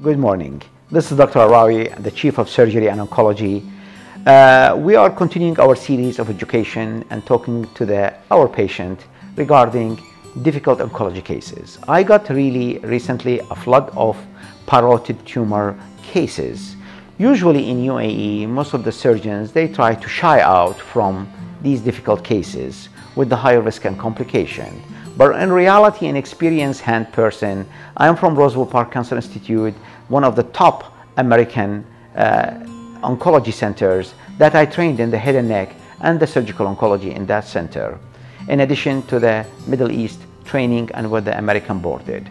Good morning. This is Dr. Alrawi, the Chief of Surgery and Oncology. Uh, we are continuing our series of education and talking to the, our patient regarding difficult oncology cases. I got really recently a flood of parotid tumor cases. Usually in UAE, most of the surgeons, they try to shy out from these difficult cases with the high risk and complication. But in reality, an experienced hand person, I am from Roswell Park Cancer Institute, one of the top American uh, oncology centers that I trained in the head and neck and the surgical oncology in that center, in addition to the Middle East training and with the American boarded.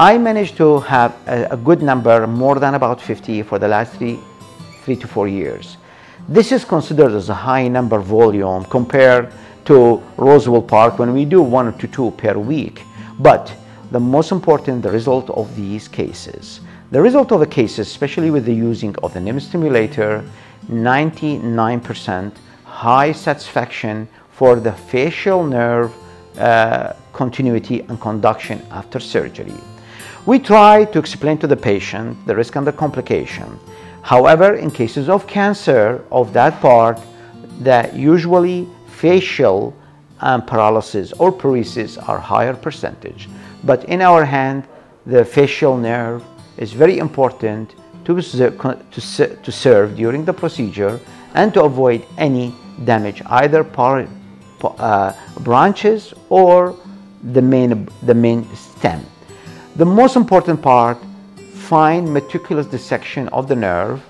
I managed to have a, a good number, more than about 50 for the last three, three to four years. This is considered as a high number volume compared to Roswell Park when we do one to two per week. But the most important, the result of these cases. The result of the cases, especially with the using of the NIM stimulator, 99% high satisfaction for the facial nerve uh, continuity and conduction after surgery. We try to explain to the patient the risk and the complication. However, in cases of cancer of that part, that usually facial and paralysis or paresis are higher percentage. But in our hand, the facial nerve is very important to, to, to serve during the procedure and to avoid any damage, either par, uh, branches or the main, the main stem. The most important part, fine meticulous dissection of the nerve,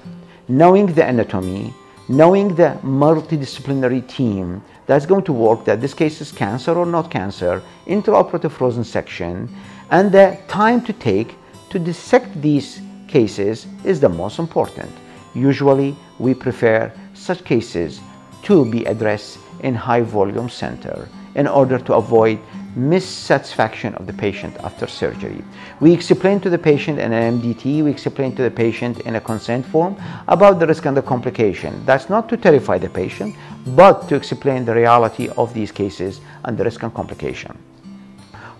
knowing the anatomy, knowing the multidisciplinary team that's going to work that this case is cancer or not cancer, intraoperative frozen section, and the time to take to dissect these cases is the most important. Usually, we prefer such cases to be addressed in high volume center in order to avoid missatisfaction of the patient after surgery. We explain to the patient in an MDT, we explain to the patient in a consent form about the risk and the complication. That's not to terrify the patient, but to explain the reality of these cases and the risk and complication.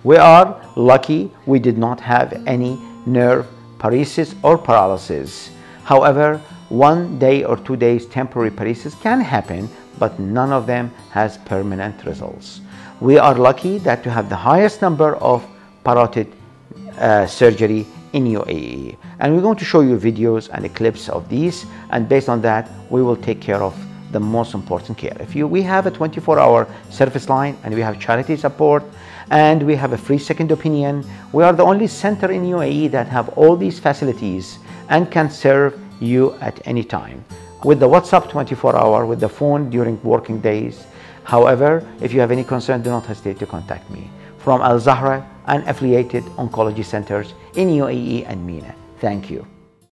We are lucky we did not have any nerve paresis or paralysis. However, one day or two days temporary paresis can happen, but none of them has permanent results. We are lucky that to have the highest number of parotid uh, surgery in UAE. And we're going to show you videos and clips of these, and based on that, we will take care of the most important care. If you, we have a 24-hour service line, and we have charity support, and we have a free second opinion. We are the only center in UAE that have all these facilities and can serve you at any time. With the WhatsApp 24 hour, with the phone during working days. However, if you have any concern, do not hesitate to contact me. From Al Zahra and affiliated oncology centers in UAE and MENA. Thank you.